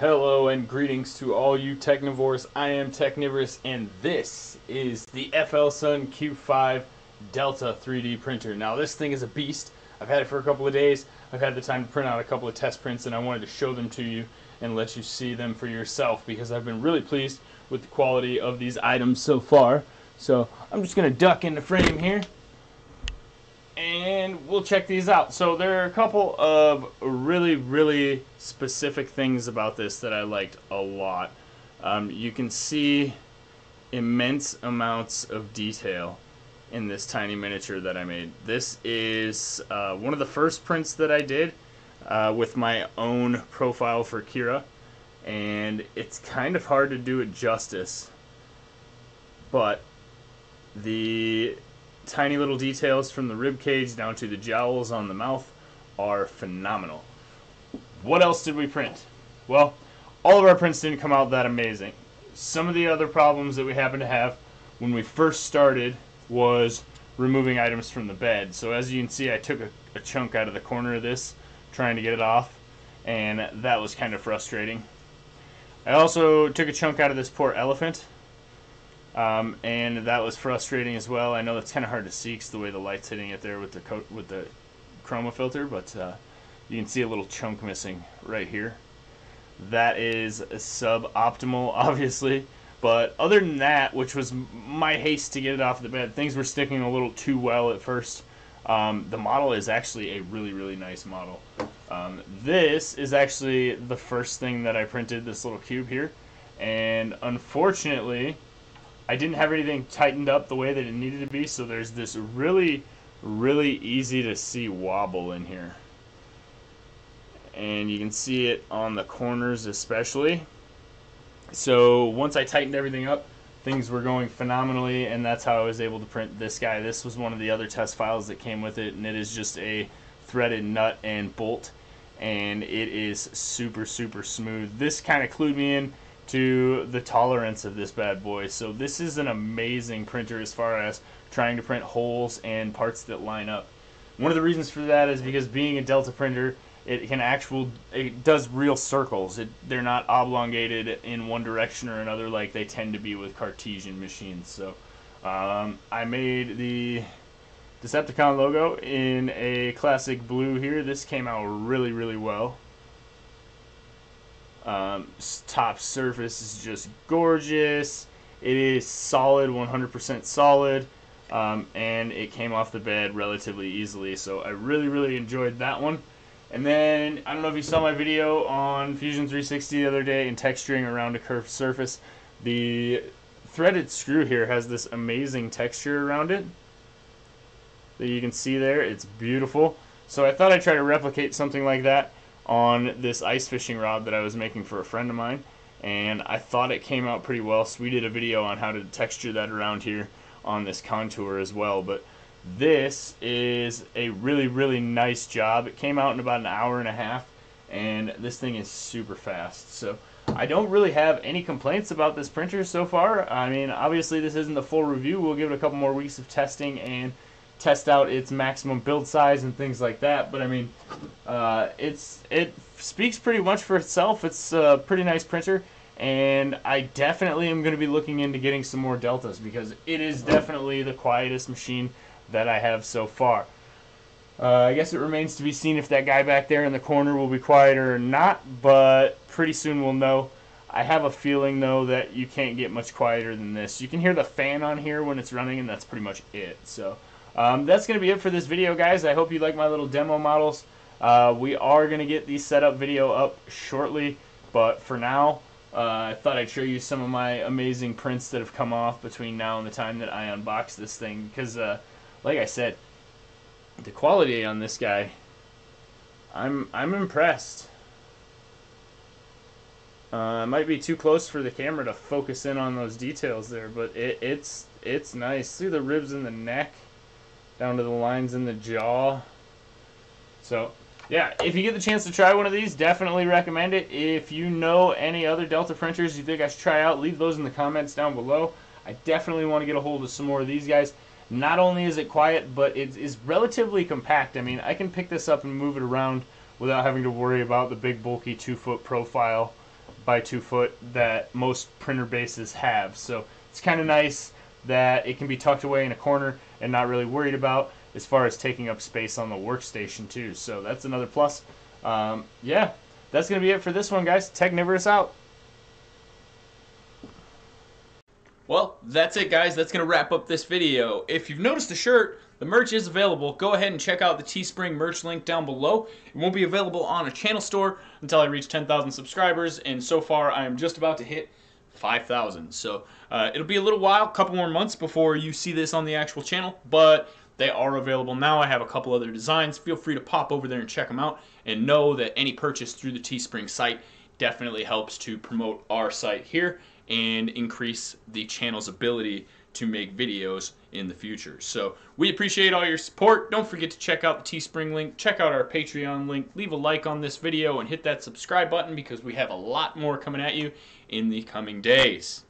Hello and greetings to all you Technivores. I am Technivorous and this is the FLSun Q5 Delta 3D printer. Now this thing is a beast. I've had it for a couple of days. I've had the time to print out a couple of test prints and I wanted to show them to you and let you see them for yourself because I've been really pleased with the quality of these items so far. So I'm just going to duck into frame here and we'll check these out. So there are a couple of really, really specific things about this that I liked a lot. Um, you can see immense amounts of detail in this tiny miniature that I made. This is uh, one of the first prints that I did uh, with my own profile for Cura, and it's kind of hard to do it justice, but the tiny little details from the rib cage down to the jowls on the mouth are phenomenal. What else did we print? Well, all of our prints didn't come out that amazing. Some of the other problems that we happened to have when we first started was removing items from the bed. So as you can see, I took a, a chunk out of the corner of this, trying to get it off, and that was kind of frustrating. I also took a chunk out of this poor elephant, um, and that was frustrating as well. I know that's kind of hard to see because the way the light's hitting it there with the coat with the chroma filter, but uh, you can see a little chunk missing right here. That is suboptimal, obviously. But other than that, which was my haste to get it off the bed, things were sticking a little too well at first. Um, the model is actually a really, really nice model. Um, this is actually the first thing that I printed, this little cube here. And unfortunately, I didn't have anything tightened up the way that it needed to be, so there's this really, really easy to see wobble in here. And you can see it on the corners especially. So once I tightened everything up, things were going phenomenally, and that's how I was able to print this guy. This was one of the other test files that came with it, and it is just a threaded nut and bolt, and it is super, super smooth. This kind of clued me in to the tolerance of this bad boy. So this is an amazing printer as far as trying to print holes and parts that line up. One of the reasons for that is because being a Delta printer, it can actual it does real circles. It, they're not oblongated in one direction or another like they tend to be with Cartesian machines. So um, I made the Decepticon logo in a classic blue here. This came out really really well. Um, top surface is just gorgeous. It is solid, 100% solid, um, and it came off the bed relatively easily. So I really, really enjoyed that one. And then, I don't know if you saw my video on Fusion 360 the other day in texturing around a curved surface. The threaded screw here has this amazing texture around it that you can see there. It's beautiful. So I thought I'd try to replicate something like that on this ice fishing rod that I was making for a friend of mine and I thought it came out pretty well so we did a video on how to texture that around here on this contour as well but this is a really really nice job. It came out in about an hour and a half and this thing is super fast so I don't really have any complaints about this printer so far. I mean obviously this isn't the full review. We'll give it a couple more weeks of testing and test out its maximum build size and things like that. But I mean, uh, it's it speaks pretty much for itself. It's a pretty nice printer, and I definitely am going to be looking into getting some more deltas because it is definitely the quietest machine that I have so far. Uh, I guess it remains to be seen if that guy back there in the corner will be quieter or not, but pretty soon we'll know. I have a feeling though that you can't get much quieter than this. You can hear the fan on here when it's running, and that's pretty much it. So. Um, that's going to be it for this video, guys. I hope you like my little demo models. Uh, we are going to get the setup video up shortly, but for now, uh, I thought I'd show you some of my amazing prints that have come off between now and the time that I unbox this thing, because, uh, like I said, the quality on this guy, I'm, I'm impressed. Uh, it might be too close for the camera to focus in on those details there, but it, it's it's nice. See the ribs in the neck down to the lines in the jaw. So, yeah, if you get the chance to try one of these, definitely recommend it. If you know any other Delta printers you think I should try out, leave those in the comments down below. I definitely want to get a hold of some more of these guys. Not only is it quiet, but it is relatively compact. I mean, I can pick this up and move it around without having to worry about the big bulky two foot profile by 2 foot that most printer bases have. So it's kind of nice that it can be tucked away in a corner and not really worried about as far as taking up space on the workstation too. So that's another plus. Um, yeah, that's going to be it for this one, guys. Technivorous out. Well, that's it, guys. That's going to wrap up this video. If you've noticed the shirt, the merch is available. Go ahead and check out the Teespring merch link down below. It won't be available on a channel store until I reach 10,000 subscribers, and so far I am just about to hit 5,000. So uh, it'll be a little while, a couple more months before you see this on the actual channel, but they are available now. I have a couple other designs. Feel free to pop over there and check them out, and know that any purchase through the Teespring site definitely helps to promote our site here and increase the channel's ability to make videos in the future. So we appreciate all your support. Don't forget to check out the Teespring link, check out our Patreon link, leave a like on this video, and hit that subscribe button because we have a lot more coming at you in the coming days.